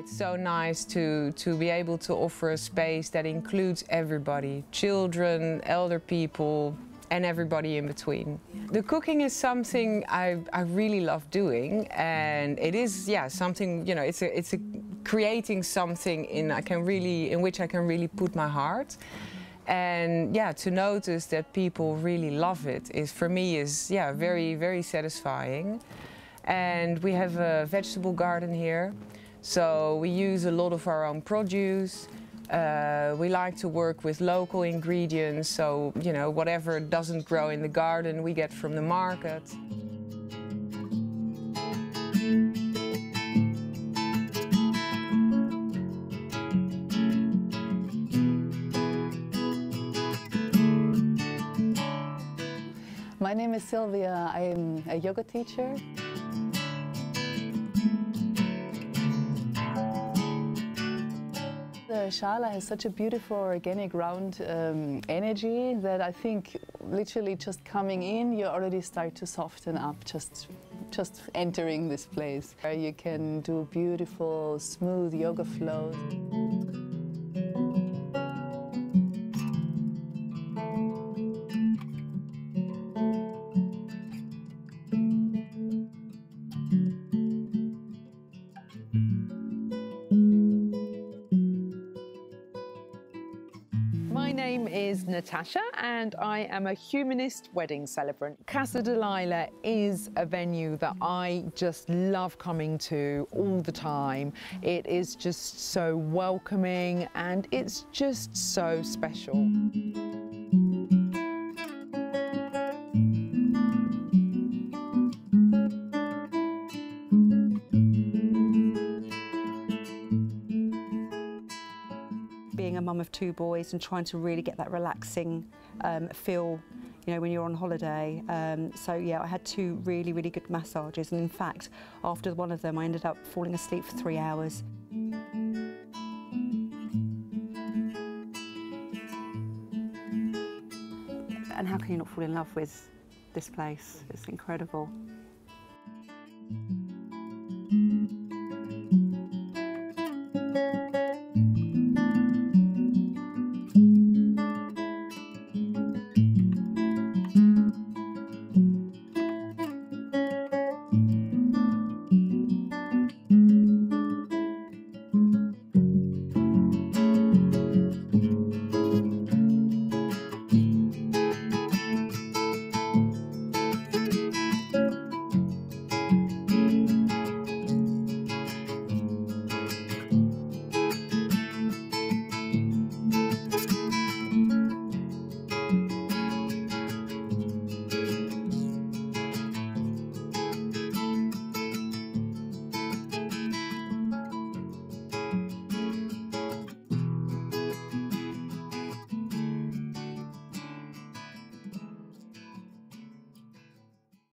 It's so nice to, to be able to offer a space that includes everybody children, elder people, and everybody in between. The cooking is something I, I really love doing, and it is, yeah, something, you know, it's a, it's a creating something in, I can really, in which I can really put my heart. And yeah, to notice that people really love it is, for me, is, yeah, very, very satisfying. And we have a vegetable garden here. So we use a lot of our own produce. Uh, we like to work with local ingredients, so you know whatever doesn't grow in the garden we get from the market. My name is Sylvia. I am a yoga teacher. The Shala has such a beautiful organic round um, energy that I think literally just coming in you already start to soften up just just entering this place. Where you can do beautiful smooth yoga flows. My name is Natasha and I am a humanist wedding celebrant. Casa de Laila is a venue that I just love coming to all the time. It is just so welcoming and it's just so special. Being a mum of two boys and trying to really get that relaxing um, feel, you know, when you're on holiday. Um, so yeah, I had two really, really good massages, and in fact, after one of them, I ended up falling asleep for three hours. And how can you not fall in love with this place? It's incredible.